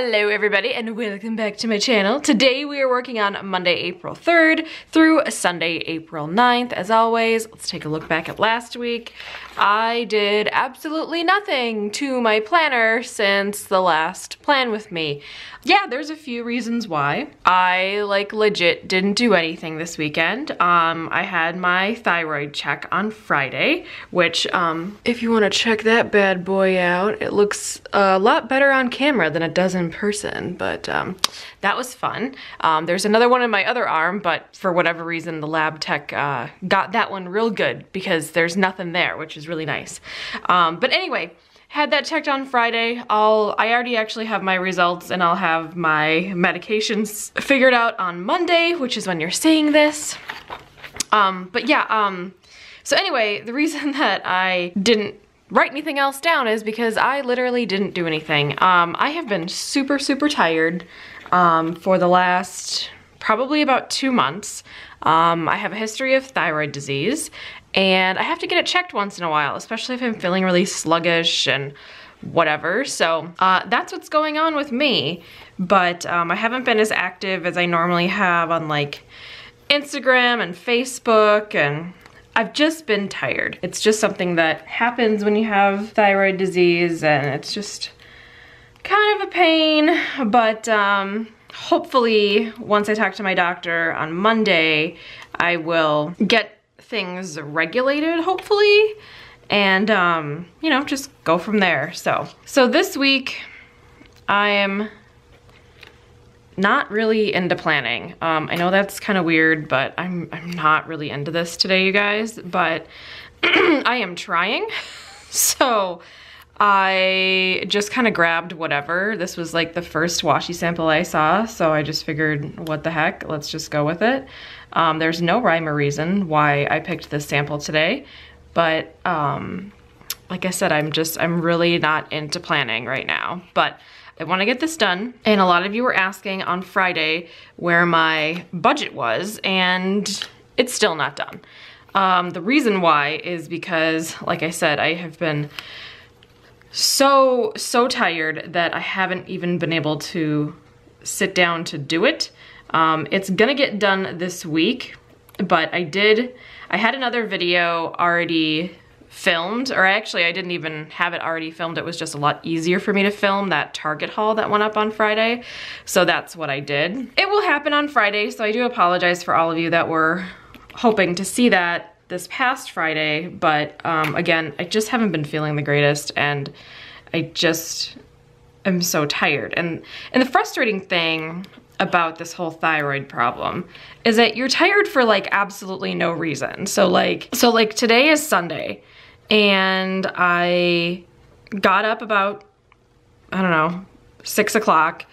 Hello everybody and welcome back to my channel. Today we are working on Monday, April 3rd through Sunday, April 9th. As always, let's take a look back at last week. I did absolutely nothing to my planner since the last plan with me. Yeah, there's a few reasons why. I like legit didn't do anything this weekend. Um, I had my thyroid check on Friday, which um, if you want to check that bad boy out, it looks a lot better on camera than it does in person, but um, that was fun. Um, there's another one in my other arm, but for whatever reason, the lab tech uh, got that one real good because there's nothing there, which is really nice. Um, but anyway, had that checked on Friday. I'll, I already actually have my results and I'll have my medications figured out on Monday, which is when you're seeing this. Um, but yeah, um, so anyway, the reason that I didn't write anything else down is because I literally didn't do anything. Um, I have been super, super tired um, for the last probably about two months. Um, I have a history of thyroid disease and I have to get it checked once in a while, especially if I'm feeling really sluggish and whatever. So uh, that's what's going on with me. But um, I haven't been as active as I normally have on like Instagram and Facebook and I've just been tired. It's just something that happens when you have thyroid disease and it's just kind of a pain, but um, hopefully once I talk to my doctor on Monday, I will get things regulated, hopefully, and, um, you know, just go from there. So, so this week, I am not really into planning. Um, I know that's kind of weird, but I'm, I'm not really into this today, you guys, but I am trying. So I just kind of grabbed whatever. This was like the first washi sample I saw, so I just figured, what the heck, let's just go with it. Um, there's no rhyme or reason why I picked this sample today, but um, like I said, I'm just, I'm really not into planning right now, but I wanna get this done. And a lot of you were asking on Friday where my budget was, and it's still not done. Um, the reason why is because, like I said, I have been so, so tired that I haven't even been able to sit down to do it. Um, it's gonna get done this week, but I did, I had another video already filmed, or actually I didn't even have it already filmed, it was just a lot easier for me to film that Target haul that went up on Friday, so that's what I did. It will happen on Friday, so I do apologize for all of you that were hoping to see that this past Friday, but um, again, I just haven't been feeling the greatest, and I just am so tired. And, and the frustrating thing about this whole thyroid problem is that you're tired for like absolutely no reason. So like, so like today is Sunday and I got up about, I don't know, six o'clock,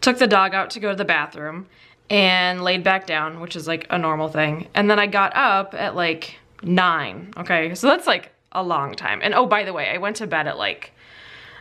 took the dog out to go to the bathroom and laid back down, which is like a normal thing. And then I got up at like nine, okay? So that's like a long time. And oh, by the way, I went to bed at like,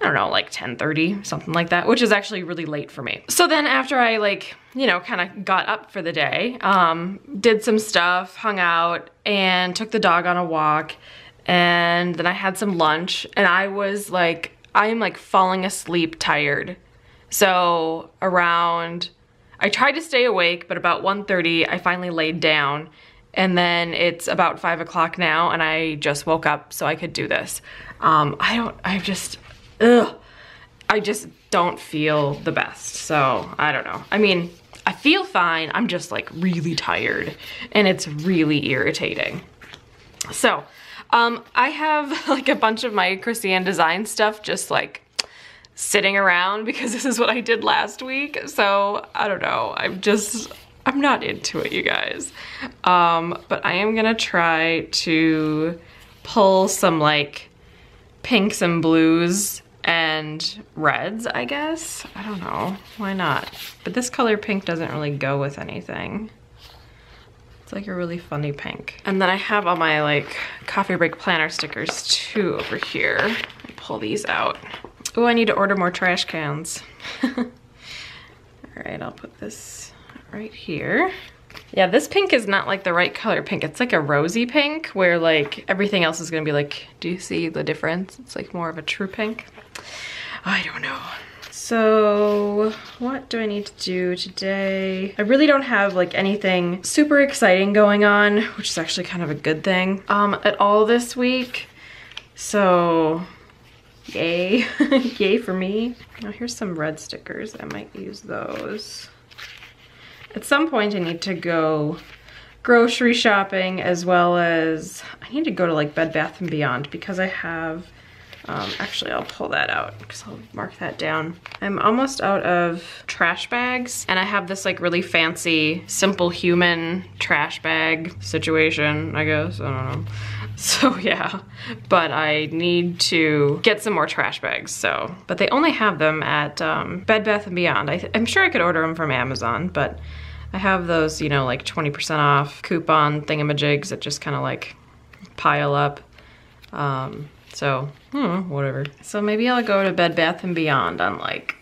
I don't know, like 10.30, something like that, which is actually really late for me. So then after I like, you know, kind of got up for the day, um, did some stuff, hung out, and took the dog on a walk, and then I had some lunch, and I was like, I am like falling asleep tired. So around, I tried to stay awake, but about 1.30, I finally laid down, and then it's about five o'clock now, and I just woke up so I could do this. Um, I don't, I just, ugh. I just don't feel the best, so I don't know. I mean, I feel fine, I'm just like really tired, and it's really irritating. So, um, I have like a bunch of my Krissyanne design stuff just like sitting around because this is what I did last week. So I don't know, I'm just, I'm not into it, you guys. Um, but I am gonna try to pull some like pinks and blues and reds, I guess. I don't know, why not? But this color pink doesn't really go with anything. It's like a really funny pink. And then I have all my like coffee break planner stickers too over here. Pull these out. Oh, I need to order more trash cans. all right, I'll put this right here. Yeah, this pink is not like the right color pink. It's like a rosy pink where like everything else is gonna be like, do you see the difference? It's like more of a true pink. Oh, I don't know. So what do I need to do today? I really don't have like anything super exciting going on, which is actually kind of a good thing, um, at all this week. So yay, yay for me. Now here's some red stickers. I might use those. At some point I need to go grocery shopping as well as I need to go to like Bed Bath & Beyond because I have um, actually, I'll pull that out because I'll mark that down. I'm almost out of trash bags and I have this like really fancy simplehuman trash bag situation, I guess. I don't know. So yeah, but I need to get some more trash bags, so. But they only have them at um, Bed Bath & Beyond. I am sure I could order them from Amazon, but I have those, you know, like 20% off coupon thingamajigs that just kind of like pile up. Um, so, hmm, whatever. So maybe I'll go to Bed Bath & Beyond on like,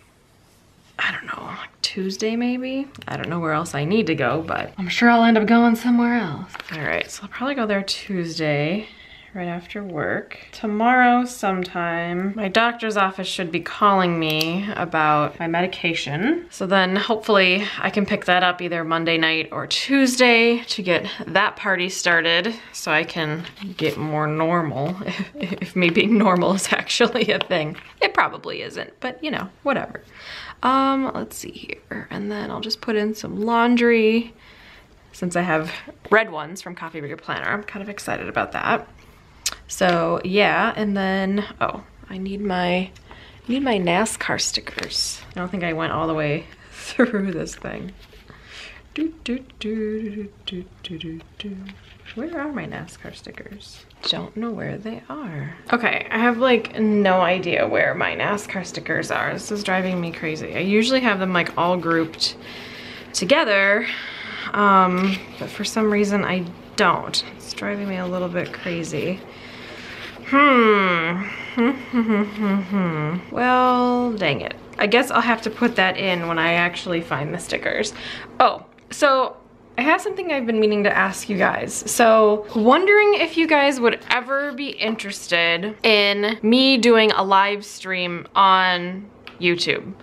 I don't know, like Tuesday maybe? I don't know where else I need to go, but I'm sure I'll end up going somewhere else. All right, so I'll probably go there Tuesday right after work. Tomorrow sometime, my doctor's office should be calling me about my medication. So then hopefully I can pick that up either Monday night or Tuesday to get that party started so I can get more normal, if, me being normal is actually a thing. It probably isn't, but you know, whatever. Um, let's see here. And then I'll just put in some laundry since I have red ones from Coffee Breaker Planner. I'm kind of excited about that. So yeah, and then, oh, I need my, need my NASCAR stickers. I don't think I went all the way through this thing. Do, do, do, do, do, do, do. Where are my NASCAR stickers? Don't know where they are. Okay, I have like no idea where my NASCAR stickers are. This is driving me crazy. I usually have them like all grouped together, um, but for some reason I don't. It's driving me a little bit crazy. Hmm. well, dang it. I guess I'll have to put that in when I actually find the stickers. Oh, so I have something I've been meaning to ask you guys. So wondering if you guys would ever be interested in me doing a live stream on YouTube.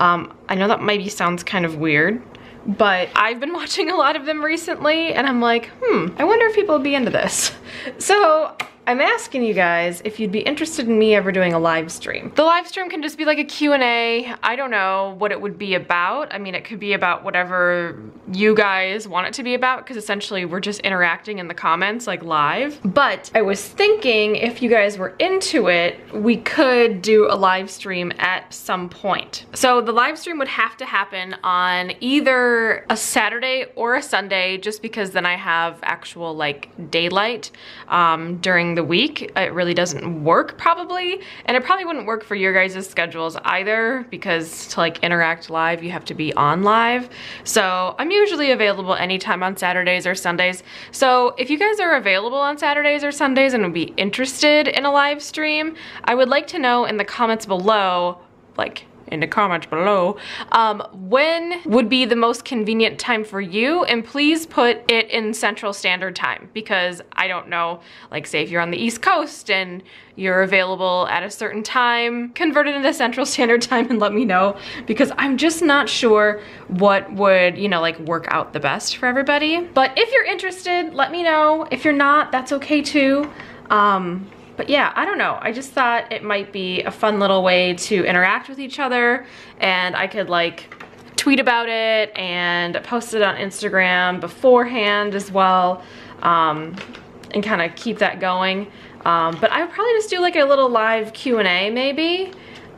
Um, I know that maybe sounds kind of weird, but I've been watching a lot of them recently and I'm like, hmm, I wonder if people would be into this. So I'm asking you guys if you'd be interested in me ever doing a live stream. The live stream can just be like a Q&A. I don't know what it would be about. I mean, it could be about whatever you guys want it to be about because essentially we're just interacting in the comments like live. But I was thinking if you guys were into it, we could do a live stream at some point. So the live stream would have to happen on either a Saturday or a Sunday just because then I have actual like daylight um, the week. It really doesn't work probably. And it probably wouldn't work for your guys' schedules either because to like interact live, you have to be on live. So I'm usually available anytime on Saturdays or Sundays. So if you guys are available on Saturdays or Sundays and would be interested in a live stream, I would like to know in the comments below, like in the comments below. Um, when would be the most convenient time for you? And please put it in central standard time because I don't know like say if you're on the east coast and you're available at a certain time convert it into central standard time and let me know because I'm just not sure what would you know like work out the best for everybody. But if you're interested let me know. If you're not that's okay too. Um, but yeah, I don't know. I just thought it might be a fun little way to interact with each other and I could like tweet about it and post it on Instagram beforehand as well um, and kind of keep that going. Um, but I would probably just do like a little live Q&A maybe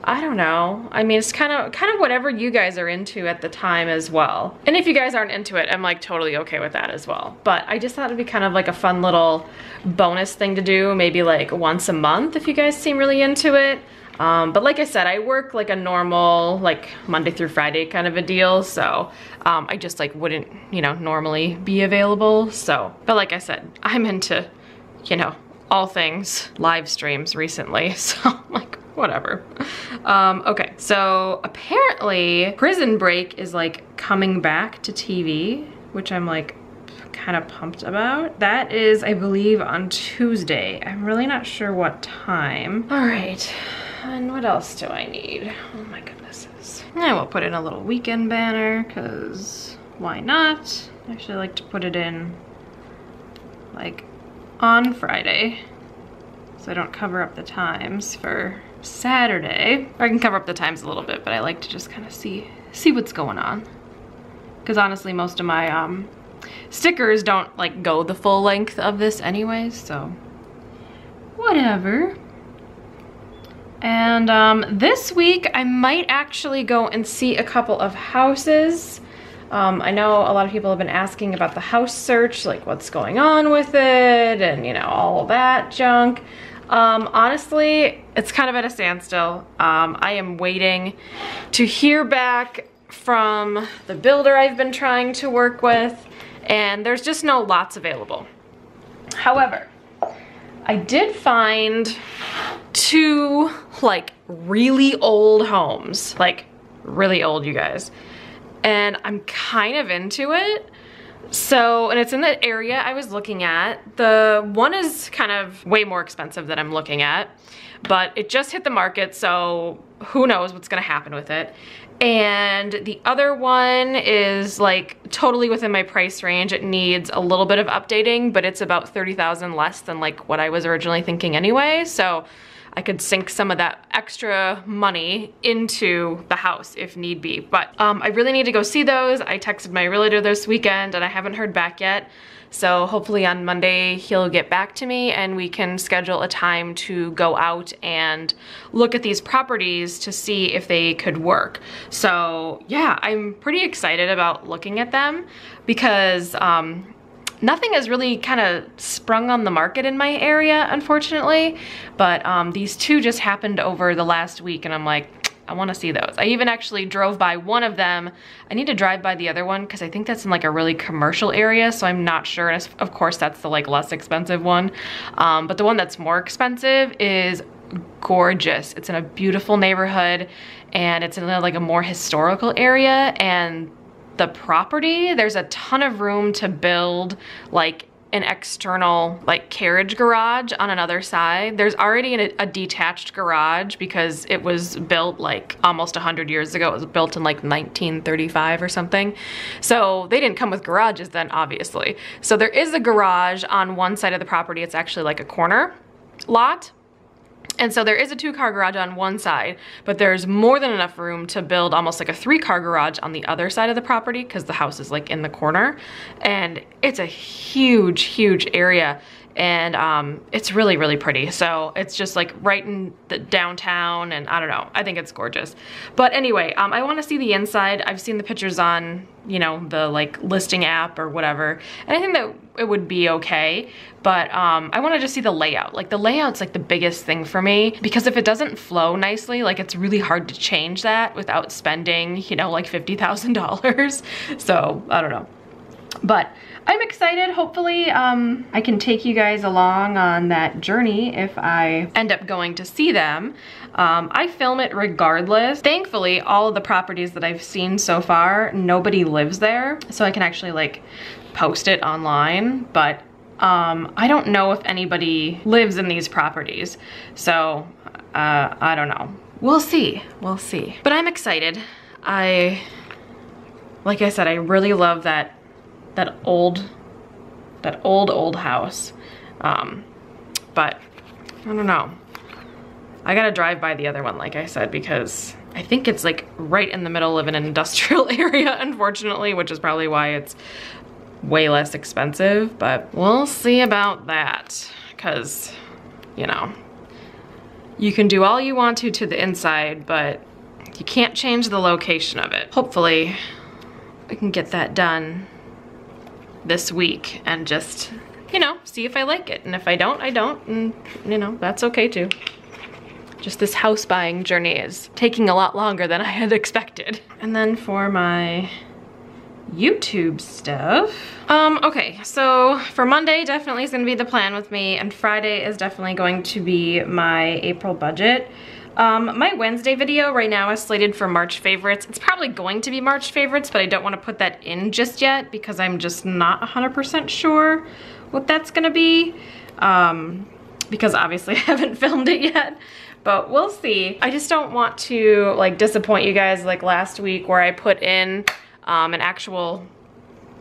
I don't know. I mean, it's kind of kind of whatever you guys are into at the time as well. And if you guys aren't into it, I'm like totally okay with that as well. But I just thought it'd be kind of like a fun little bonus thing to do, maybe like once a month if you guys seem really into it. Um, but like I said, I work like a normal, like Monday through Friday kind of a deal. So um, I just like wouldn't, you know, normally be available. So, but like I said, I'm into, you know, all things live streams recently. So like, whatever. Um, okay, so apparently Prison Break is like coming back to TV, which I'm like kind of pumped about. That is, I believe, on Tuesday. I'm really not sure what time. All right, and what else do I need? Oh my goodness. I will put in a little weekend banner because why not? I actually like to put it in like on Friday so I don't cover up the times for Saturday. Or I can cover up the times a little bit, but I like to just kind of see see what's going on. Because honestly, most of my um, stickers don't like go the full length of this anyways, so whatever. And um, this week, I might actually go and see a couple of houses. Um, I know a lot of people have been asking about the house search, like what's going on with it, and you know, all that junk. Um, honestly, it's kind of at a standstill. Um, I am waiting to hear back from the builder I've been trying to work with, and there's just no lots available. However, I did find two like really old homes, like really old, you guys. And I'm kind of into it. So, and it's in the area I was looking at. The one is kind of way more expensive than I'm looking at, but it just hit the market, so who knows what's gonna happen with it. And the other one is like totally within my price range. It needs a little bit of updating, but it's about 30,000 less than like what I was originally thinking anyway. So I could sink some of that extra money into the house if need be. But um, I really need to go see those. I texted my realtor this weekend and I haven't heard back yet. So hopefully on Monday he'll get back to me and we can schedule a time to go out and look at these properties to see if they could work. So yeah, I'm pretty excited about looking at them because um, nothing has really kind of sprung on the market in my area, unfortunately. But um, these two just happened over the last week and I'm like, I want to see those. I even actually drove by one of them. I need to drive by the other one because I think that's in like a really commercial area, so I'm not sure. And of course, that's the like less expensive one. Um, but the one that's more expensive is gorgeous. It's in a beautiful neighborhood and it's in a, like a more historical area and the property, there's a ton of room to build like an external like carriage garage on another side. There's already a, a detached garage because it was built like almost 100 years ago. It was built in like 1935 or something. So they didn't come with garages then, obviously. So there is a garage on one side of the property. It's actually like a corner lot and so there is a two car garage on one side, but there's more than enough room to build almost like a three car garage on the other side of the property because the house is like in the corner. And it's a huge, huge area and um, it's really, really pretty. So it's just like right in the downtown and I don't know, I think it's gorgeous. But anyway, um, I wanna see the inside. I've seen the pictures on, you know, the like listing app or whatever. And I think that it would be okay, but um, I wanna just see the layout. Like the layout's like the biggest thing for me because if it doesn't flow nicely, like it's really hard to change that without spending, you know, like $50,000. So I don't know. But I'm excited. Hopefully um, I can take you guys along on that journey if I end up going to see them. Um, I film it regardless. Thankfully, all of the properties that I've seen so far, nobody lives there. So I can actually like post it online, but um, I don't know if anybody lives in these properties. So uh, I don't know. We'll see, we'll see. But I'm excited. I, like I said, I really love that that old, that old, old house. Um, but I don't know. I gotta drive by the other one, like I said, because I think it's like right in the middle of an industrial area, unfortunately, which is probably why it's way less expensive, but we'll see about that, because, you know, you can do all you want to to the inside, but you can't change the location of it. Hopefully, I can get that done this week and just, you know, see if I like it. And if I don't, I don't, and you know, that's okay too. Just this house buying journey is taking a lot longer than I had expected. And then for my YouTube stuff. Um, okay, so for Monday definitely is gonna be the plan with me and Friday is definitely going to be my April budget. Um, my Wednesday video right now is slated for March favorites. It's probably going to be March favorites, but I don't want to put that in just yet because I'm just not 100% sure what that's going to be. Um, because obviously I haven't filmed it yet. but we'll see. I just don't want to like disappoint you guys like last week where I put in um, an actual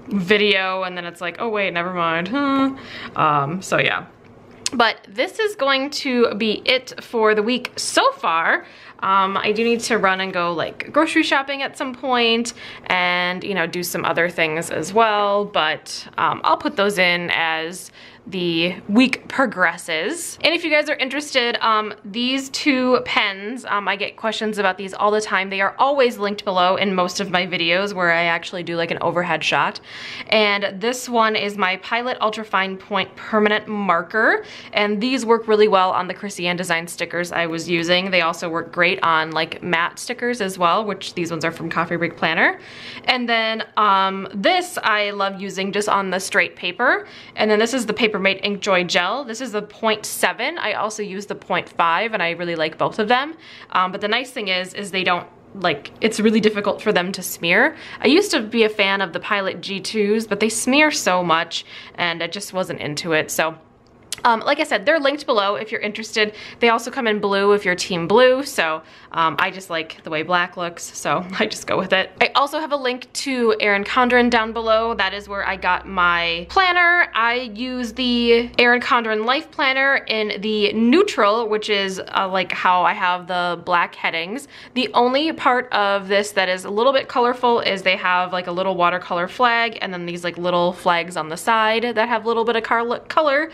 video and then it's like, oh wait, never mind. Huh. Um, so yeah. But this is going to be it for the week so far. Um, I do need to run and go like grocery shopping at some point and, you know, do some other things as well. But um, I'll put those in as the week progresses. And if you guys are interested, um, these two pens, um, I get questions about these all the time. They are always linked below in most of my videos where I actually do like an overhead shot. And this one is my Pilot Ultrafine Point Permanent Marker. And these work really well on the Krissyanne Design stickers I was using. They also work great on like matte stickers as well, which these ones are from Coffee Break Planner. And then um, this I love using just on the straight paper. And then this is the paper Paper Mate InkJoy Gel. This is the 0.7. I also use the 0.5 and I really like both of them. Um, but the nice thing is, is they don't like it's really difficult for them to smear. I used to be a fan of the Pilot G2s, but they smear so much and I just wasn't into it. So um, like I said, they're linked below if you're interested. They also come in blue if you're team blue, so um, I just like the way black looks, so I just go with it. I also have a link to Erin Condren down below. That is where I got my planner. I use the Erin Condren Life Planner in the neutral, which is uh, like how I have the black headings. The only part of this that is a little bit colorful is they have like a little watercolor flag and then these like little flags on the side that have a little bit of color.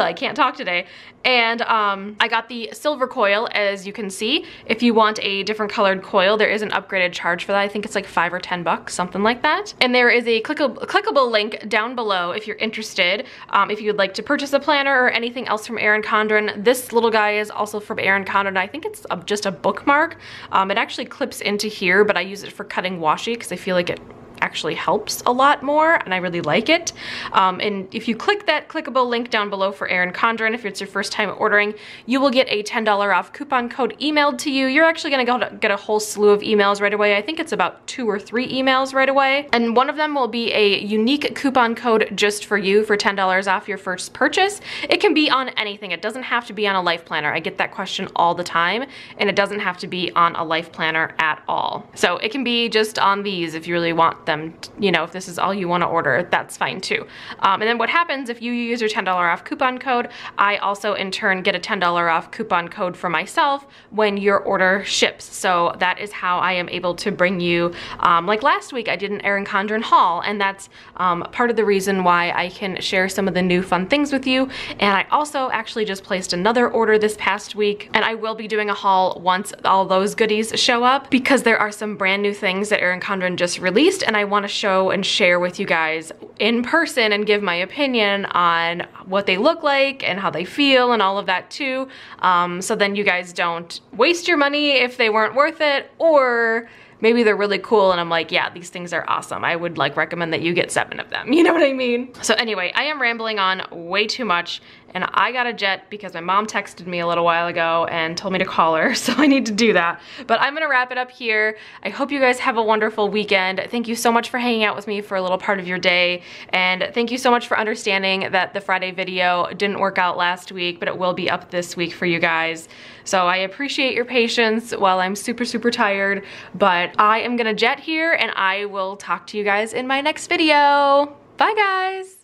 I can't talk today. And um, I got the silver coil, as you can see. If you want a different colored coil, there is an upgraded charge for that. I think it's like five or 10 bucks, something like that. And there is a clickable, clickable link down below if you're interested. Um, if you'd like to purchase a planner or anything else from Erin Condren. This little guy is also from Erin Condren. I think it's a, just a bookmark. Um, it actually clips into here, but I use it for cutting washi because I feel like it actually helps a lot more and I really like it. Um, and if you click that clickable link down below for Erin Condren, if it's your first time ordering, you will get a $10 off coupon code emailed to you. You're actually gonna go get a whole slew of emails right away. I think it's about two or three emails right away. And one of them will be a unique coupon code just for you for $10 off your first purchase. It can be on anything. It doesn't have to be on a life planner. I get that question all the time and it doesn't have to be on a life planner at all. So it can be just on these if you really want them, you know, if this is all you want to order, that's fine too. Um, and then what happens if you use your $10 off coupon code, I also in turn get a $10 off coupon code for myself when your order ships. So that is how I am able to bring you, um, like last week I did an Erin Condren haul and that's um, part of the reason why I can share some of the new fun things with you. And I also actually just placed another order this past week and I will be doing a haul once all those goodies show up because there are some brand new things that Erin Condren just released and I want to show and share with you guys in person and give my opinion on what they look like and how they feel and all of that too. Um, so then you guys don't waste your money if they weren't worth it or maybe they're really cool and I'm like, yeah, these things are awesome. I would like recommend that you get seven of them. You know what I mean? So anyway, I am rambling on way too much and I got a jet because my mom texted me a little while ago and told me to call her, so I need to do that. But I'm gonna wrap it up here. I hope you guys have a wonderful weekend. Thank you so much for hanging out with me for a little part of your day, and thank you so much for understanding that the Friday video didn't work out last week, but it will be up this week for you guys. So I appreciate your patience while I'm super, super tired, but I am gonna jet here and I will talk to you guys in my next video. Bye guys!